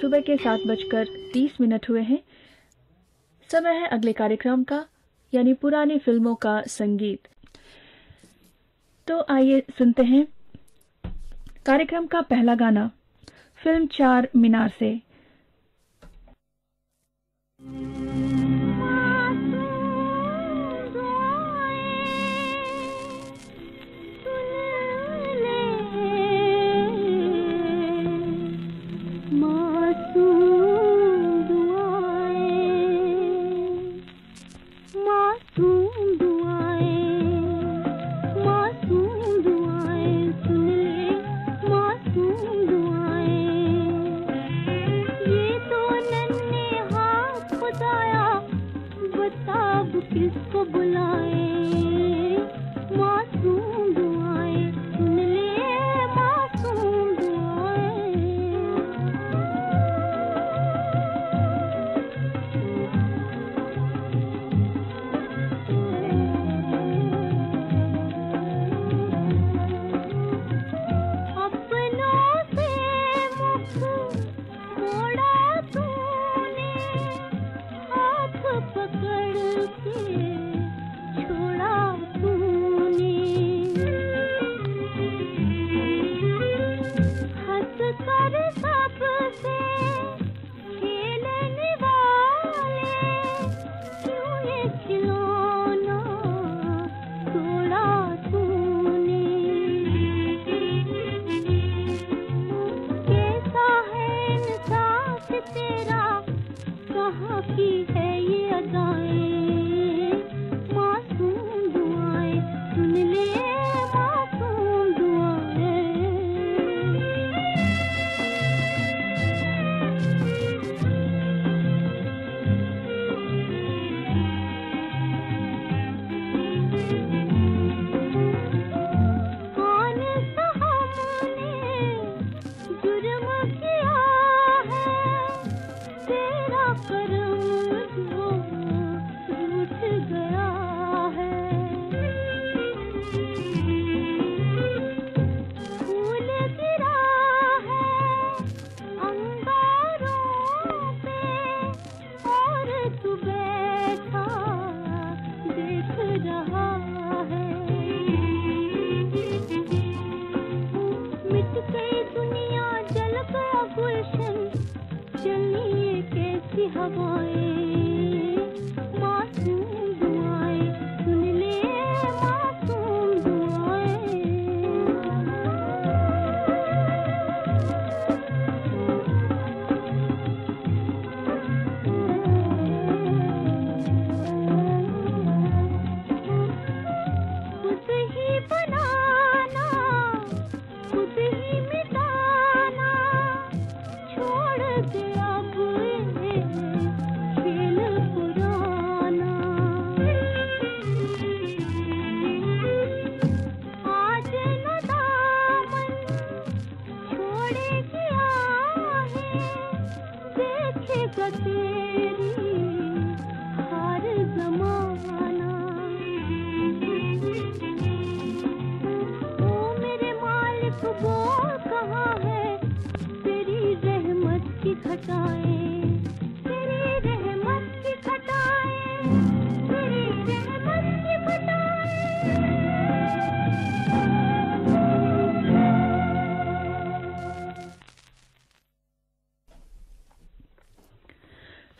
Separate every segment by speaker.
Speaker 1: सुबह के सात बजकर तीस मिनट हुए हैं। समय है अगले कार्यक्रम का, यानी पुरानी फ़िल्मों का संगीत। तो आइए सुनते हैं कार्यक्रम का पहला गाना, फ़िल्म चार मीनार से। तू की है ये अदाएँ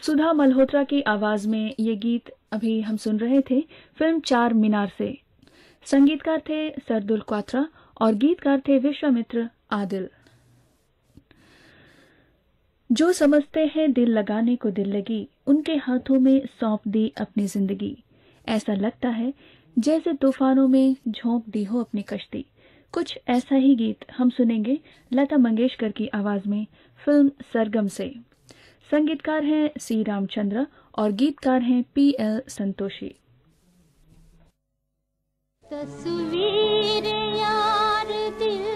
Speaker 1: सुधा मल्होत्रा की आवाज़ में ये गीत अभी हम सुन रहे थे, फ़िल्म चार मीनार से। संगीतकार थे सरदुल क्वात्रा और गीतकार थे विश्वामित्र आदिल। जो समझते हैं दिल लगाने को दिल लगी, उनके हाथों में सौंप दी अपनी ज़िंदगी। ऐसा लगता है जैसे तूफानों में झोंक दी हो अपनी कश्ती। कुछ ऐसा ही गीत हम सुनेंगे लता मंगेशकर की आवाज़ में, फ़िल्म सरगम से। संगीतकार हैं सी रामचंद्र और गीतकार हैं पी एल संतोषी।
Speaker 2: तस्वीर यार दिल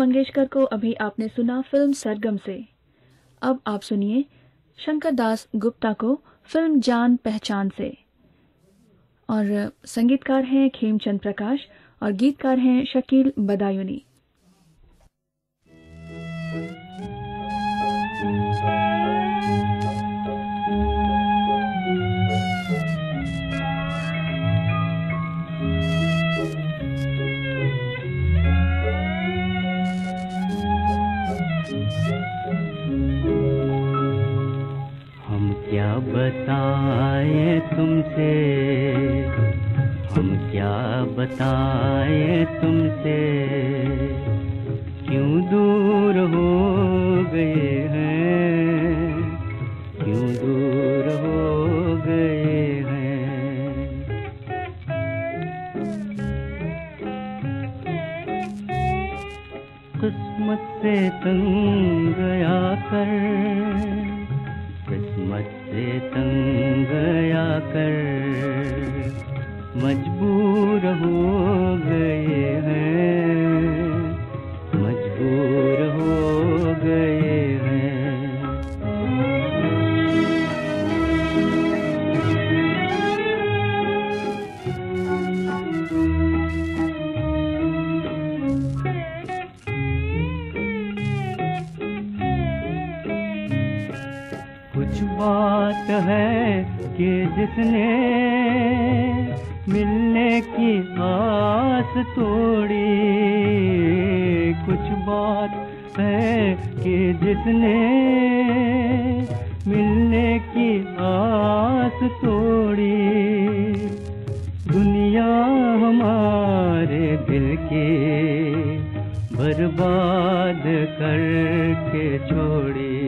Speaker 3: मंगेशकर को अभी आपने सुना फ़िल्म सरगम से। अब आप सुनिए शंकर दास गुप्ता को फ़िल्म जान पहचान से। और संगीतकार हैं खेमचंद प्रकाश और गीतकार हैं शकील बदायूनी।
Speaker 4: तुमसे हम क्या बताए तुमसे? क्यों दूर हो गए हैं? क्यों दूर हो गए हैं? किस्मत से तंग आस तोड़ी। दुनिया हमारे दिल के बर्बाद करके छोड़ी।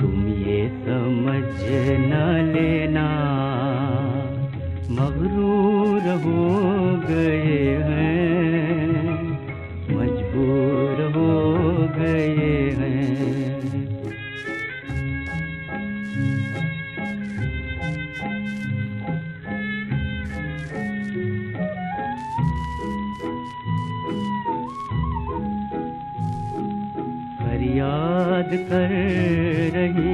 Speaker 4: तुम ये समझ न लेना कर रही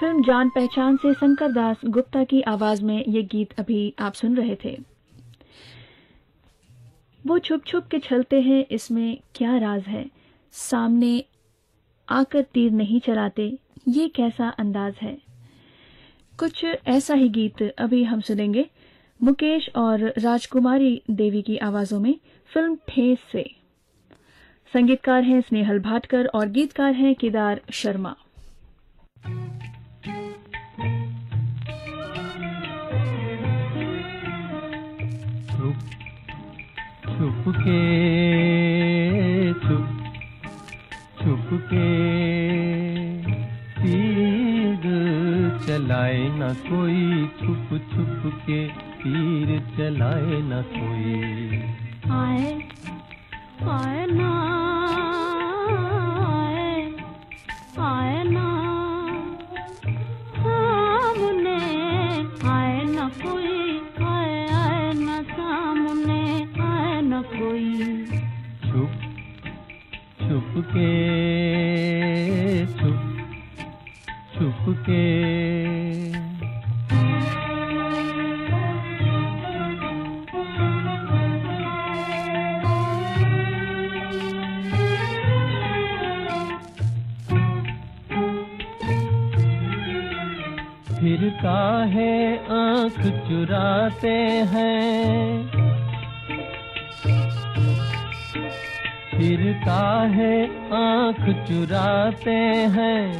Speaker 3: फ़िल्म जान पहचान से शंकर दास गुप्ता की आवाज़ में ये गीत अभी आप सुन रहे थे। वो छुप छुप के चलते हैं, इसमें क्या राज है? सामने आकर तीर नहीं चलाते, ये कैसा अंदाज है? कुछ ऐसा ही गीत अभी हम सुनेंगे, मुकेश और राजकुमारी देवी की आवाजों में, फ़िल्म ठेस से। संगीतकार हैं स्नेहल भाटकर और गीतकार हैं केदार शर्मा।
Speaker 5: छुप के छुप छुप तीर चलाए न कोई छुप छुप के तीर चलाए न कोई।
Speaker 1: आए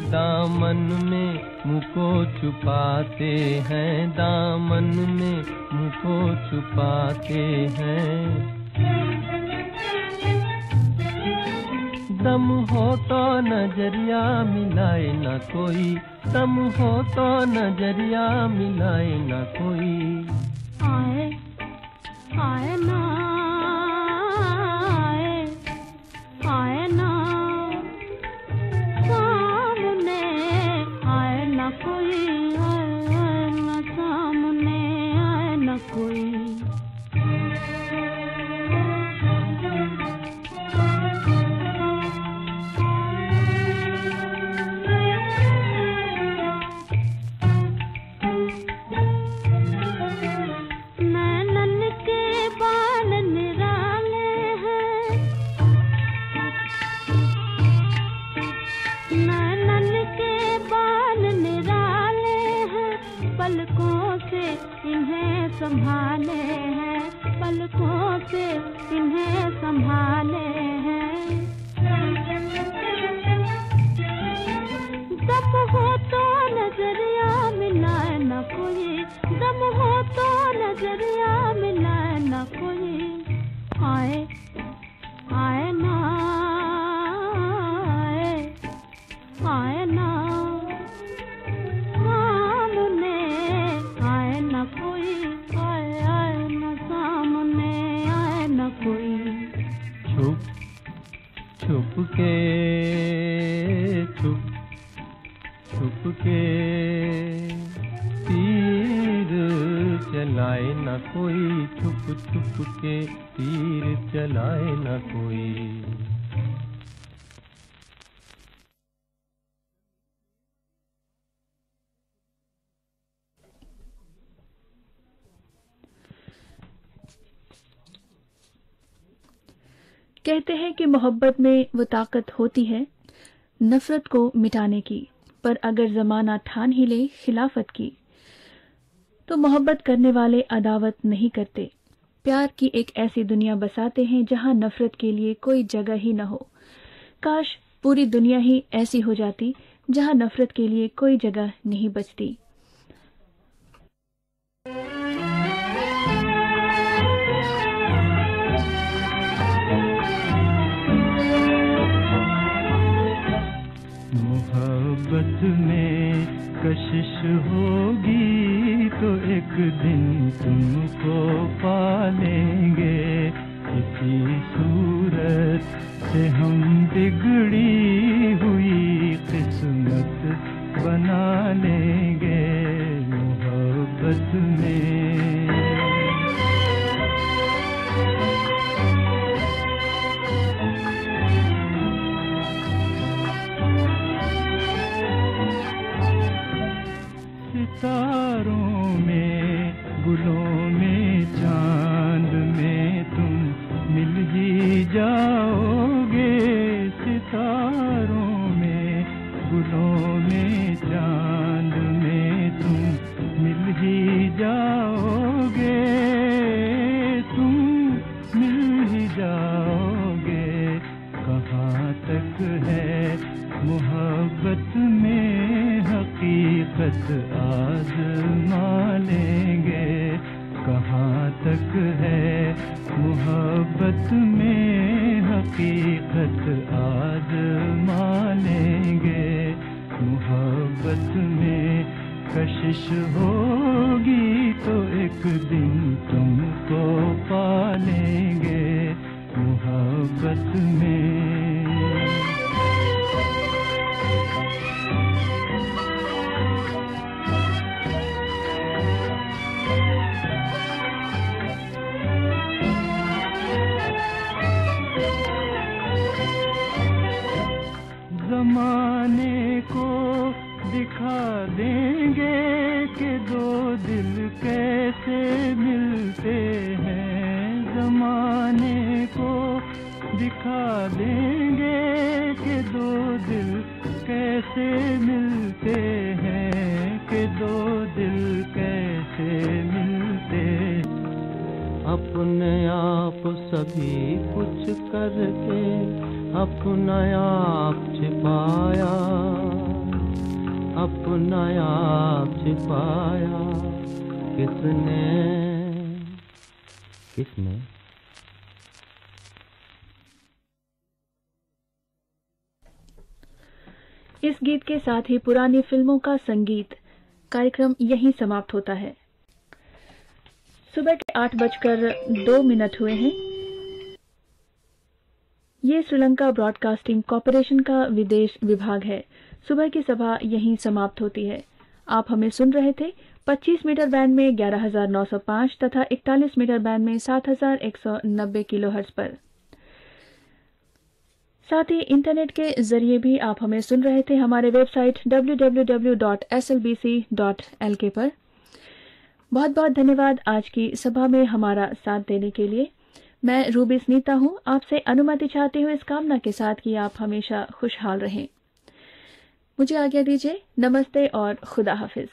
Speaker 5: दामन में मुको छुपाते हैं, दामन में मुको छुपाते हैं। दम हो तो नज़रिया मिलाए ना कोई, दम हो तो नज़रिया मिलाए ना कोई।
Speaker 1: आए आए ना। जलाए न कोई,
Speaker 5: छुप छुप के तीर चलाए न कोई।
Speaker 3: कहते हैं कि मोहब्बत में वो ताकत होती है, नफरत को मिटाने की, पर अगर ज़माना ठान ही ले खिलाफत की तो मोहब्बत करने वाले अदावत नहीं करते। प्यार की एक ऐसी दुनिया बसाते हैं जहाँ नफरत के लिए कोई जगह ही न हो। काश पूरी दुनिया ही ऐसी हो जाती जहाँ नफरत के लिए कोई जगह नहीं बचती।
Speaker 6: मोहब्बत में कशिश होगी। एक दिन तुमको पालेंगे इसी सूरत से हम बिगड़ी हुई किस्मत बना लेंगे। मोहब्बत में हकीकत आजमा लेंगे कहाँ तक है मोहब्बत में हकीकत? आज मानेंगे मोहब्बत में कशिश होगी
Speaker 5: अपने आप सभी कुछ करके अपना आप छिपाया, अपना आप छिपाया। किसने? किसने?
Speaker 3: इस गीत के साथ ही पुरानी फ़िल्मों का संगीत कार्यक्रम यहीं समाप्त होता है। सुबह के आठ बजकर दो मिनट हुए हैं। ये श्रीलंका ब्रॉडकास्टिंग कॉरपोरेशन का विदेश विभाग है। सुबह की सभा यहीं समाप्त होती है। आप हमें सुन रहे थे 25 मीटर बैंड में 11,905 तथा 41 मीटर बैंड में 7,190 किलोहर्ट्ज पर। साथ ही इंटरनेट के ज़रिए भी आप हमें सुन रहे थे हमारे वेबसाइट www.slbc.lk पर। बहुत बहुत धन्यवाद आज की सभा में हमारा साथ देने के लिए। मैं रूबी स्नीता हूँ। आपसे अनुमति चाहती हूँ इस कामना के साथ कि आप हमेशा खुशहाल रहें। मुझे आज्ञा दीजिए। नमस्ते और खुदा हाफिज।